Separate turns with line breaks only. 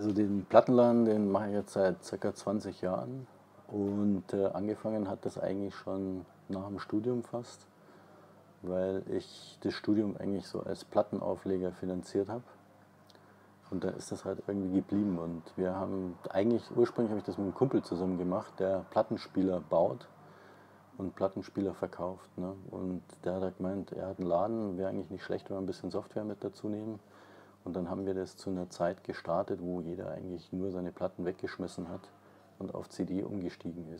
Also den Plattenladen, den mache ich jetzt seit ca. 20 Jahren und äh, angefangen hat das eigentlich schon nach dem Studium fast, weil ich das Studium eigentlich so als Plattenaufleger finanziert habe. Und da ist das halt irgendwie geblieben. Und wir haben eigentlich, ursprünglich habe ich das mit einem Kumpel zusammen gemacht, der Plattenspieler baut und Plattenspieler verkauft. Ne? Und der hat halt gemeint, er hat einen Laden, wäre eigentlich nicht schlecht, wenn wir ein bisschen Software mit dazu nehmen. Und dann haben wir das zu einer Zeit gestartet, wo jeder eigentlich nur seine Platten weggeschmissen hat und auf CD umgestiegen ist.